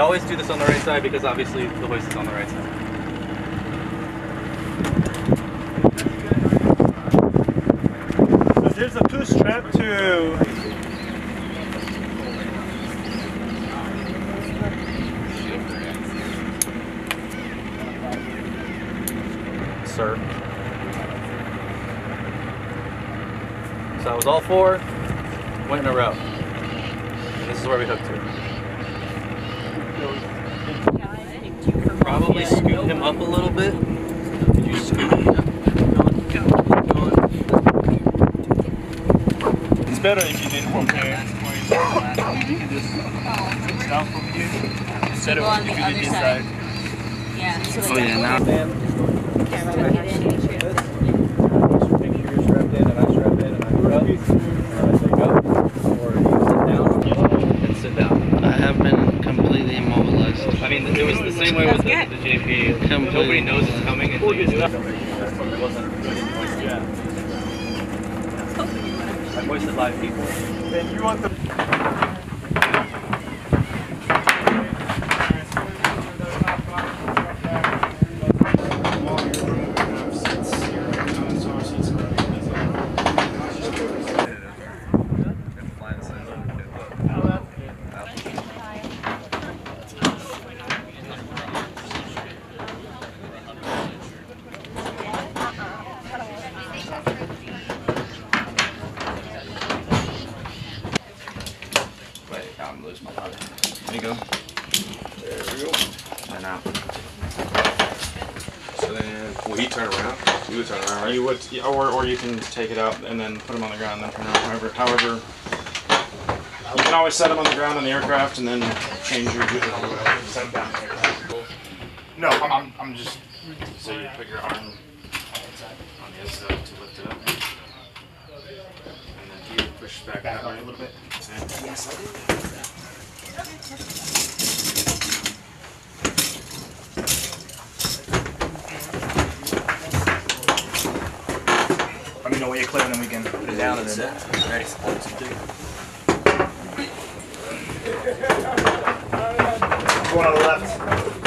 always do this on the right side because obviously the hoist is on the right side. So there's a push strap to Sir. So it was all four, went in a row. And this is where we hooked to. Probably scoot him up a little bit. Did you scoot him up? It's better if you did from here. You can just down from here instead of if you did this side. Yeah. So Oh yeah, now camera get in. Make sure you're strapped in and I strap in and I hook up. And I say go. Or you sit down and sit down. I have been completely immobilized. I mean, it was the same way with the, the JP. Completely. Nobody knows it's coming until you do it. It wasn't Yeah. I hoisted live people. Then you want the So then, will he turn around? You would turn around, right? You would, or, or you can take it out and then put them on the ground and then turn around. However, however, you can always set them on the ground in the aircraft and then change your set them down in. No, I'm, I'm, I'm just so you put your arm on the other uh, side to lift it up, and then you push back that way a little bit. Yes, I did. Let clear, and then we can put it down and then. Ready? Going on the left.